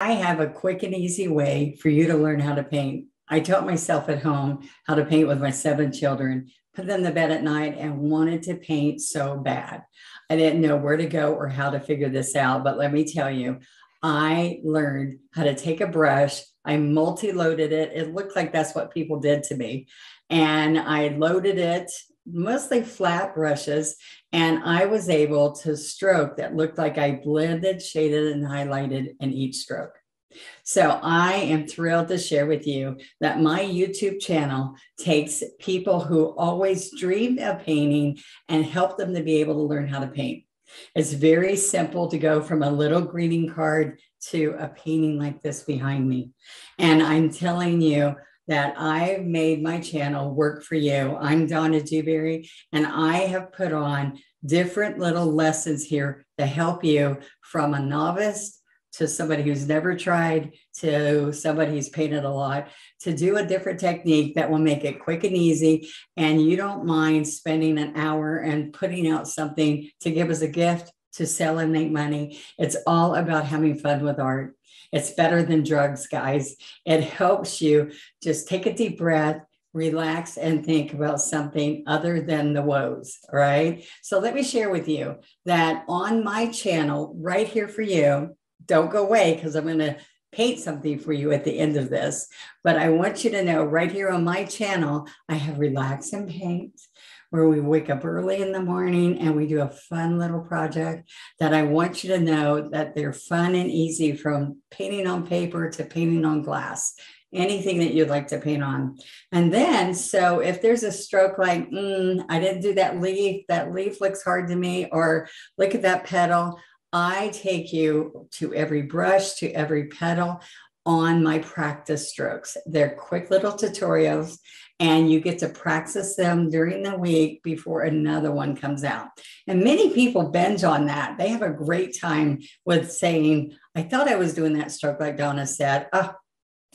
I have a quick and easy way for you to learn how to paint. I taught myself at home how to paint with my seven children, put them to bed at night, and wanted to paint so bad. I didn't know where to go or how to figure this out. But let me tell you, I learned how to take a brush. I multi loaded it. It looked like that's what people did to me. And I loaded it mostly flat brushes. And I was able to stroke that looked like I blended, shaded, and highlighted in each stroke. So I am thrilled to share with you that my YouTube channel takes people who always dreamed of painting and help them to be able to learn how to paint. It's very simple to go from a little greeting card to a painting like this behind me. And I'm telling you, that I've made my channel work for you. I'm Donna Dewberry, and I have put on different little lessons here to help you from a novice to somebody who's never tried to somebody who's painted a lot to do a different technique that will make it quick and easy. And you don't mind spending an hour and putting out something to give us a gift to sell and make money. It's all about having fun with art it's better than drugs, guys. It helps you just take a deep breath, relax, and think about something other than the woes. Right. So let me share with you that on my channel, right here for you, don't go away because I'm going to paint something for you at the end of this. But I want you to know right here on my channel, I have relax and paint where we wake up early in the morning and we do a fun little project that I want you to know that they're fun and easy from painting on paper to painting on glass anything that you'd like to paint on. And then, so if there's a stroke like, mm, I didn't do that leaf, that leaf looks hard to me, or look at that petal, I take you to every brush, to every petal on my practice strokes. They're quick little tutorials and you get to practice them during the week before another one comes out. And many people binge on that. They have a great time with saying, I thought I was doing that stroke like Donna said. Oh,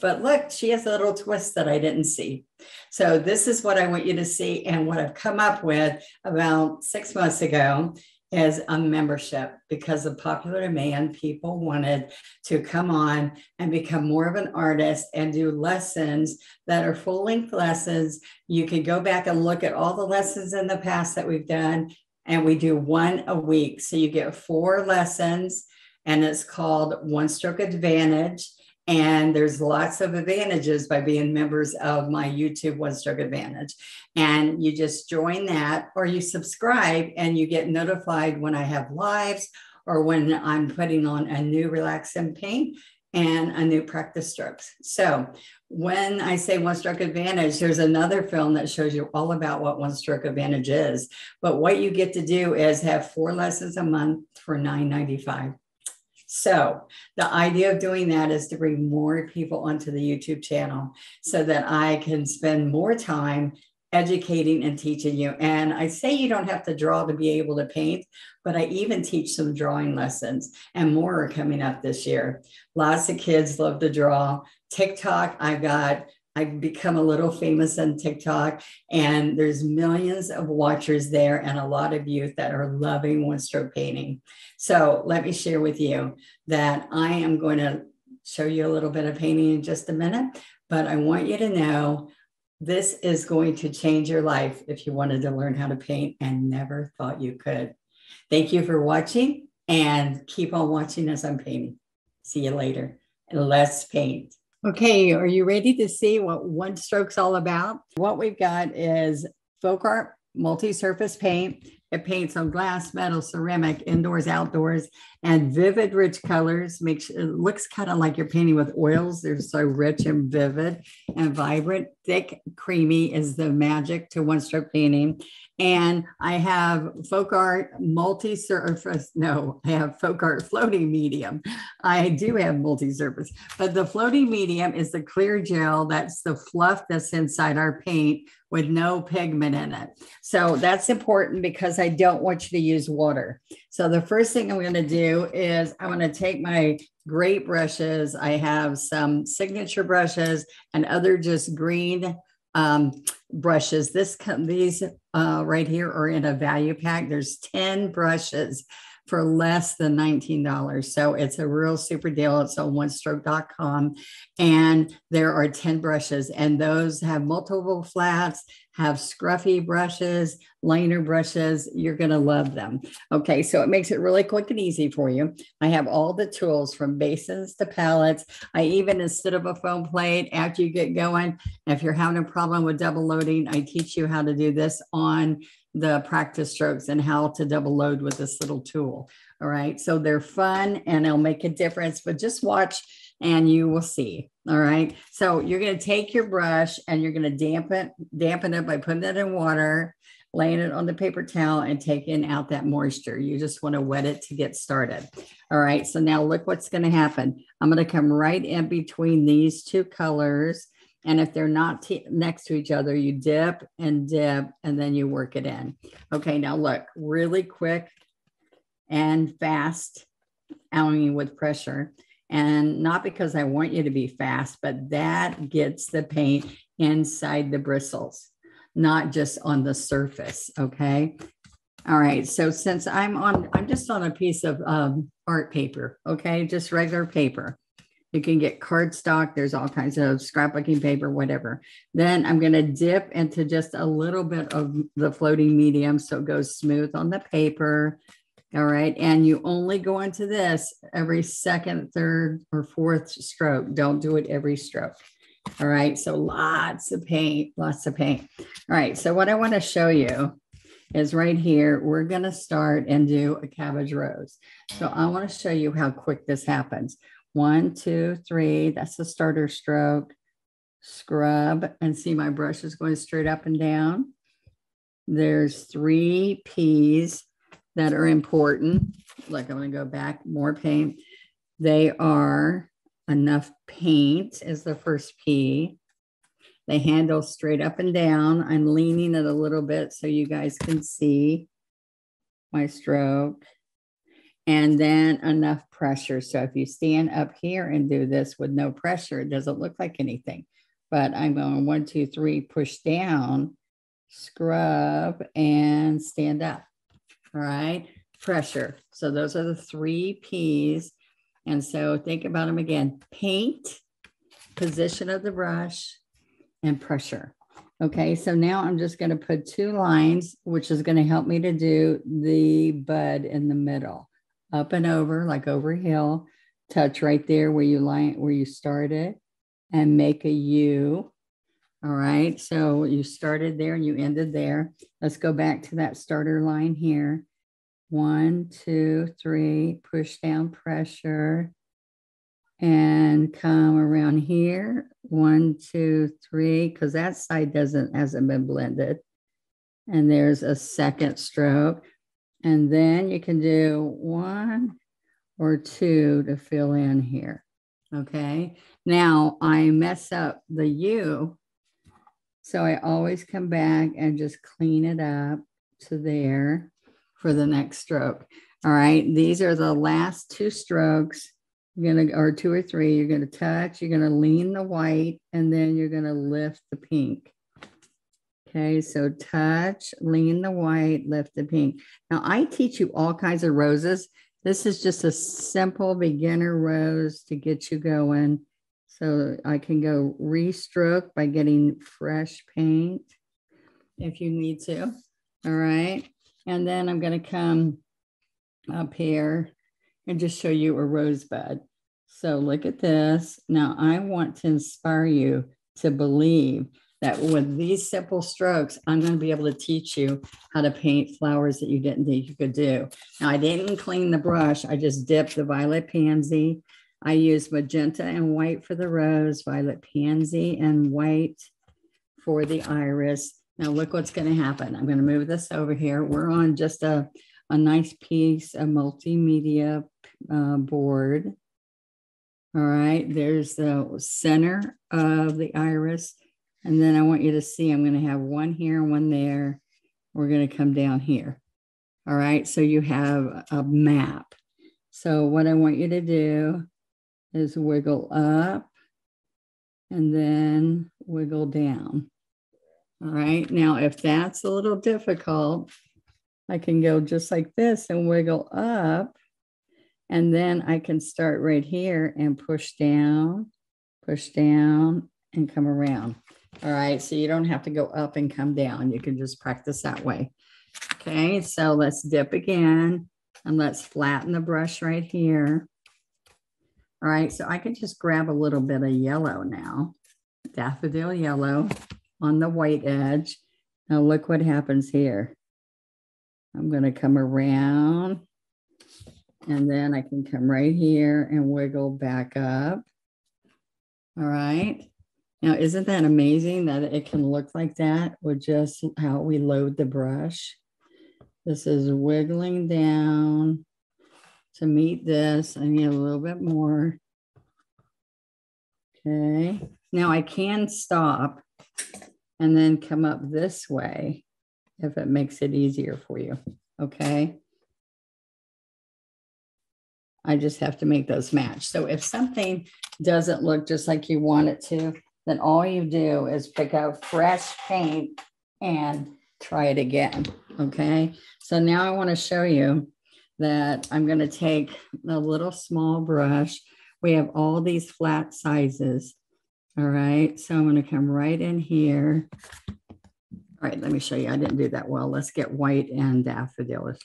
but look, she has a little twist that I didn't see. So this is what I want you to see and what I've come up with about six months ago as a membership because of popular demand. People wanted to come on and become more of an artist and do lessons that are full length lessons. You can go back and look at all the lessons in the past that we've done, and we do one a week. So you get four lessons, and it's called One Stroke Advantage. And there's lots of advantages by being members of my YouTube One Stroke Advantage. And you just join that or you subscribe and you get notified when I have lives or when I'm putting on a new relax and paint and a new practice strokes. So when I say one stroke advantage, there's another film that shows you all about what one stroke advantage is. But what you get to do is have four lessons a month for $9.95. So the idea of doing that is to bring more people onto the YouTube channel so that I can spend more time educating and teaching you. And I say you don't have to draw to be able to paint, but I even teach some drawing lessons and more are coming up this year. Lots of kids love to draw. TikTok, I've got I've become a little famous on TikTok, and there's millions of watchers there and a lot of youth that are loving one stroke painting. So let me share with you that I am going to show you a little bit of painting in just a minute, but I want you to know this is going to change your life if you wanted to learn how to paint and never thought you could. Thank you for watching and keep on watching as I'm painting. See you later. And let's paint. Okay, are you ready to see what one stroke's all about? What we've got is folk art multi-surface paint. It paints on glass, metal, ceramic, indoors, outdoors, and vivid, rich colors. Makes it looks kind of like you're painting with oils. They're so rich and vivid and vibrant. Thick, creamy is the magic to one stroke painting. And I have folk art multi surface. No, I have folk art floating medium. I do have multi surface, but the floating medium is the clear gel. That's the fluff that's inside our paint with no pigment in it. So that's important because I don't want you to use water. So the first thing I'm going to do is I'm going to take my great brushes. I have some signature brushes and other just green um, brushes. This these uh, right here are in a value pack. There's 10 brushes, for less than $19. So it's a real super deal. It's on onestroke.com. And there are 10 brushes, and those have multiple flats, have scruffy brushes, liner brushes. You're going to love them. Okay, so it makes it really quick and easy for you. I have all the tools from basins to palettes. I even, instead of a foam plate, after you get going, if you're having a problem with double loading, I teach you how to do this on the practice strokes and how to double load with this little tool. All right. So they're fun and they'll make a difference, but just watch and you will see. All right. So you're going to take your brush and you're going to dampen it, dampen it by putting it in water, laying it on the paper towel and taking out that moisture. You just want to wet it to get started. All right. So now look what's going to happen. I'm going to come right in between these two colors and if they're not t- next to each other, you dip and dip and then you work it in. Okay, now look, really quick and fast, mean with pressure. And not because I want you to be fast, but that gets the paint inside the bristles, not just on the surface. Okay. All right. So since I'm on, I'm just on a piece of um, art paper. Okay. Just regular paper. You can get cardstock. There's all kinds of scrapbooking paper, whatever. Then I'm going to dip into just a little bit of the floating medium so it goes smooth on the paper. All right. And you only go into this every second, third, or fourth stroke. Don't do it every stroke. All right. So lots of paint, lots of paint. All right. So what I want to show you is right here. We're going to start and do a cabbage rose. So I want to show you how quick this happens. One, two, three. That's the starter stroke. Scrub and see my brush is going straight up and down. There's three P's that are important. Like I'm going to go back, more paint. They are enough paint is the first P. They handle straight up and down. I'm leaning it a little bit so you guys can see my stroke and then enough pressure. So if you stand up here and do this with no pressure, it doesn't look like anything. But I'm going one, two, three, push down, scrub, and stand up. All right, pressure. So those are the three P's. And so think about them again paint, position of the brush, and pressure. Okay, so now I'm just going to put two lines, which is going to help me to do the bud in the middle up and over, like over hill, touch right there where you line where you started and make a U. All right, so you started there and you ended there. Let's go back to that starter line here. One, two, three, push down pressure and come around here. One, two, three, because that side doesn't hasn't been blended. And there's a second stroke. And then you can do one or two to fill in here. Okay. Now I mess up the U. So I always come back and just clean it up to there for the next stroke. All right. These are the last two strokes. You're going to, or two or three, you're going to touch, you're going to lean the white, and then you're going to lift the pink. Okay, so touch, lean the white, lift the pink. Now I teach you all kinds of roses. This is just a simple beginner rose to get you going. So I can go restroke by getting fresh paint if you need to. All right. And then I'm going to come up here and just show you a rosebud. So look at this. Now I want to inspire you to believe that with these simple strokes, I'm going to be able to teach you how to paint flowers that you didn't think you could do. Now, I didn't clean the brush. I just dipped the violet pansy. I used magenta and white for the rose, violet pansy and white for the iris. Now look what's going to happen. I'm going to move this over here. We're on just a, a nice piece of multimedia uh, board. All right, there's the center of the iris. And then I want you to see I'm going to have one here one there. We're going to come down here. All right. So you have a map. So what I want you to do is wiggle up and then wiggle down. All right. Now, if that's a little difficult, I can go just like this and wiggle up. And then I can start right here and push down, push down, and come around. All right, so you don't have to go up and come down. You can just practice that way. Okay, so let's dip again and let's flatten the brush right here. All right, so I can just grab a little bit of yellow now, daffodil yellow on the white edge. Now look what happens here. I'm gonna come around and then I can come right here and wiggle back up. All right. Now, isn't that amazing that it can look like that with just how we load the brush? This is wiggling down to meet this. I need a little bit more. Okay. Now I can stop and then come up this way if it makes it easier for you. Okay. I just have to make those match. So if something doesn't look just like you want it to, then all you do is pick out fresh paint and try it again. Okay. So now I want to show you that I'm going to take a little small brush. We have all these flat sizes. All right. So I'm going to come right in here. All right. Let me show you. I didn't do that well. Let's get white and daffodils.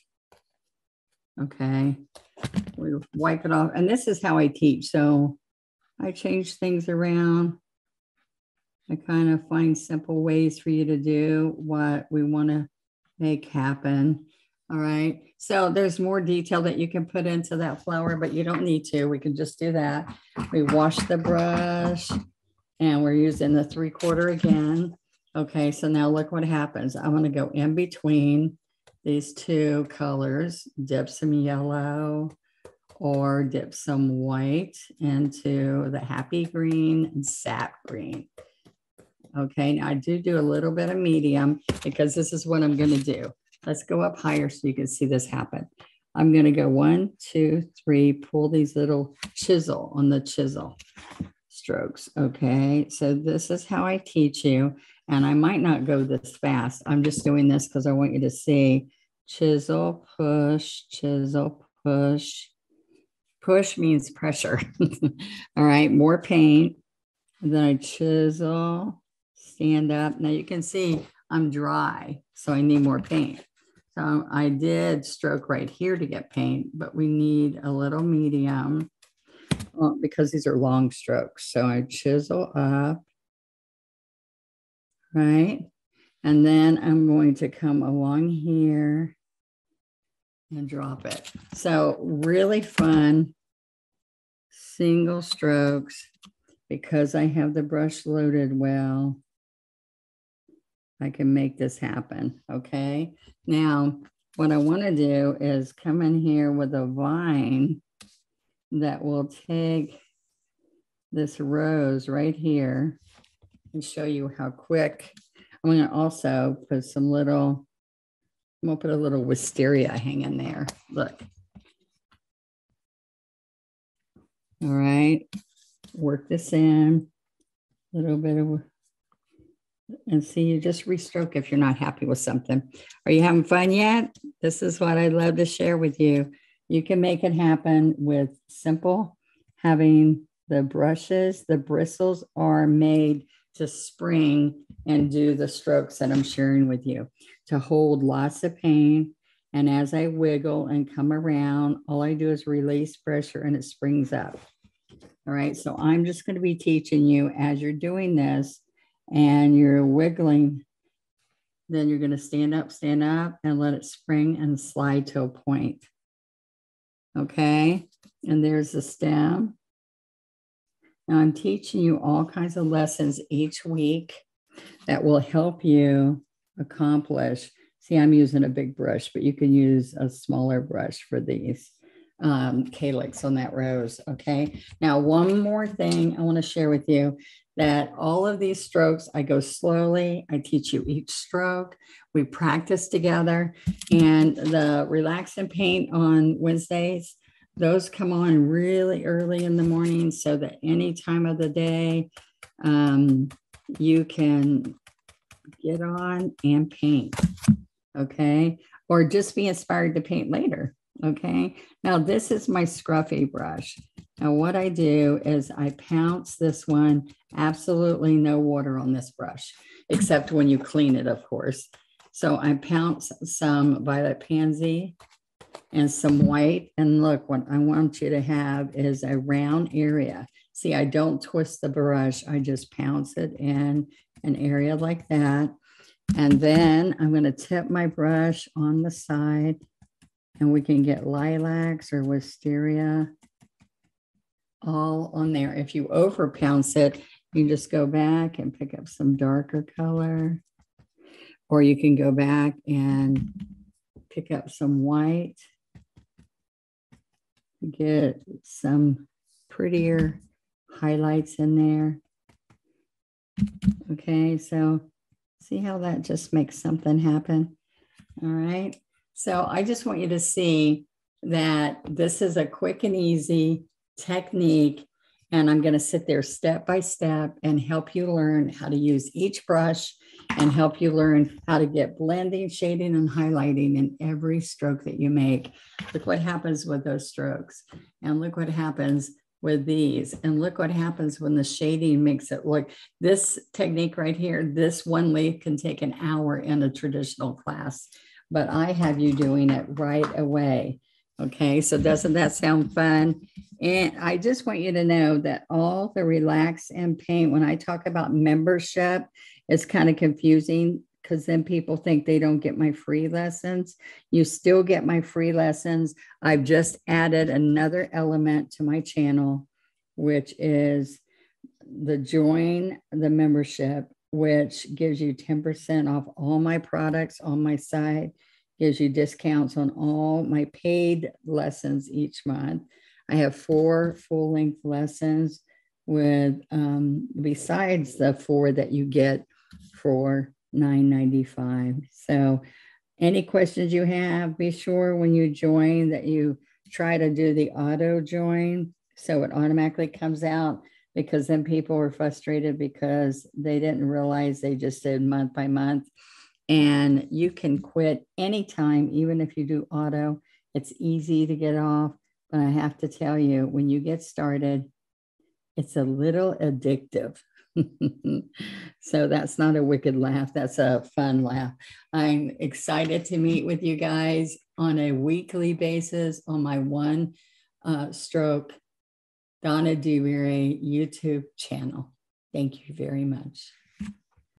Okay. We wipe it off. And this is how I teach. So I change things around. I kind of find simple ways for you to do what we want to make happen. All right. So there's more detail that you can put into that flower, but you don't need to. We can just do that. We wash the brush and we're using the three quarter again. Okay. So now look what happens. I'm going to go in between these two colors, dip some yellow or dip some white into the happy green and sap green. Okay, now I do do a little bit of medium because this is what I'm going to do. Let's go up higher so you can see this happen. I'm going to go one, two, three, pull these little chisel on the chisel strokes. Okay, so this is how I teach you. And I might not go this fast. I'm just doing this because I want you to see chisel, push, chisel, push. Push means pressure. All right, more paint. Then I chisel, stand up. Now you can see I'm dry, so I need more paint. So I did stroke right here to get paint, but we need a little medium well, because these are long strokes. So I chisel up, right? And then I'm going to come along here and drop it. So really fun single strokes because I have the brush loaded well. I can make this happen. Okay. Now, what I want to do is come in here with a vine that will take this rose right here and show you how quick. I'm going to also put some little, I'm going to put a little wisteria hanging there. Look. All right. Work this in. A little bit of and see you just restroke if you're not happy with something. Are you having fun yet? This is what I'd love to share with you. You can make it happen with simple having the brushes, the bristles are made to spring and do the strokes that I'm sharing with you to hold lots of pain. And as I wiggle and come around, all I do is release pressure and it springs up. All right. So I'm just going to be teaching you as you're doing this and you're wiggling, then you're going to stand up, stand up, and let it spring and slide to a point. Okay, and there's the stem. Now I'm teaching you all kinds of lessons each week that will help you accomplish. See, I'm using a big brush, but you can use a smaller brush for these um, calyx on that rose. Okay. Now, one more thing I want to share with you that all of these strokes, I go slowly. I teach you each stroke. We practice together. And the relax and paint on Wednesdays, those come on really early in the morning so that any time of the day um, you can get on and paint. Okay. or just be inspired to paint later. Okay. Now, this is my scruffy brush. Now, what I do is I pounce this one, absolutely no water on this brush, except when you clean it, of course. So I pounce some Violet Pansy and some white. And look, what I want you to have is a round area. See, I don't twist the brush. I just pounce it in an area like that. And then I'm going to tip my brush on the side and we can get lilacs or wisteria all on there. If you over pounce it, you just go back and pick up some darker color, or you can go back and pick up some white, to get some prettier highlights in there. Okay, so see how that just makes something happen. All right. So I just want you to see that this is a quick and easy technique. And I'm going to sit there step by step and help you learn how to use each brush and help you learn how to get blending, shading, and highlighting in every stroke that you make. Look what happens with those strokes. And look what happens with these. And look what happens when the shading makes it look. This technique right here, this one leaf can take an hour in a traditional class, but I have you doing it right away. Okay, so doesn't that sound fun? And I just want you to know that all the relax and paint, when I talk about membership, it's kind of confusing because then people think they don't get my free lessons. You still get my free lessons. I've just added another element to my channel, which is the join the membership, which gives you 10% off all my products on my site gives you discounts on all my paid lessons each month. I have four full length lessons with, um, besides the four that you get for $9.95. So, any questions you have, be sure when you join that you try to do the auto join so it automatically comes out because then people were frustrated because they didn't realize they just did month by month and you can quit anytime, even if you do auto. It's easy to get off. But I have to tell you, when you get started, it's a little addictive. so that's not a wicked laugh. That's a fun laugh. I'm excited to meet with you guys on a weekly basis on my one uh, stroke Donna Dewberry YouTube channel. Thank you very much.